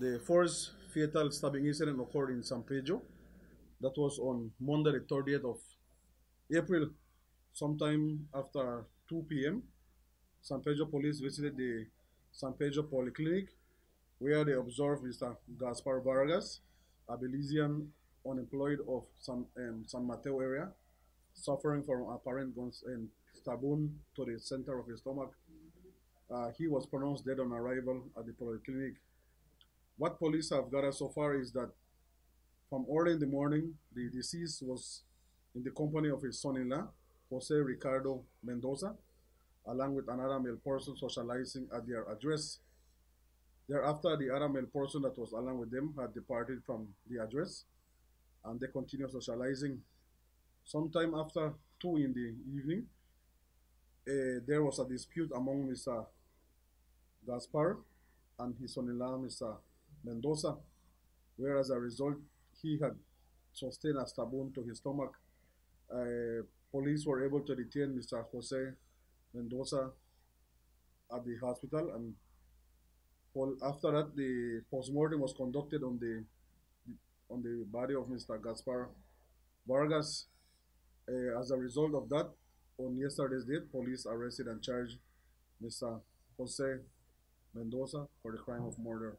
The first fatal stabbing incident occurred in San Pedro. That was on Monday, the 30th of April, sometime after 2 p.m. San Pedro police visited the San Pedro Polyclinic where they observed Mr. Gaspar Vargas, a Belizean unemployed of San, um, San Mateo area, suffering from apparent guns and stab wound to the center of his stomach. Uh, he was pronounced dead on arrival at the polyclinic. What police have gathered so far is that from early in the morning, the deceased was in the company of his son-in-law, Jose Ricardo Mendoza, along with another male person socializing at their address. Thereafter, the other male person that was along with them had departed from the address and they continued socializing. Sometime after 2 in the evening, uh, there was a dispute among Mr. Gaspar and his son-in-law, Mr. Mendoza, where as a result, he had sustained a stab wound to his stomach. Uh, police were able to detain Mr. Jose Mendoza at the hospital and after that the postmortem was conducted on the on the body of Mr. Gaspar Vargas. Uh, as a result of that, on yesterday's date, police arrested and charged Mr. Jose Mendoza for the crime of murder.